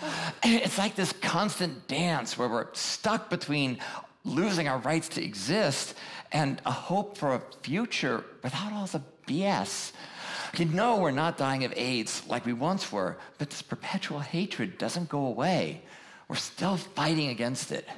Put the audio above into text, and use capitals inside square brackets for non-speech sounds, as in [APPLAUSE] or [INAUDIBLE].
[SIGHS] It's like this constant dance where we're stuck between losing our rights to exist and a hope for a future without all the BS. You know we're not dying of AIDS like we once were, but this perpetual hatred doesn't go away. We're still fighting against it.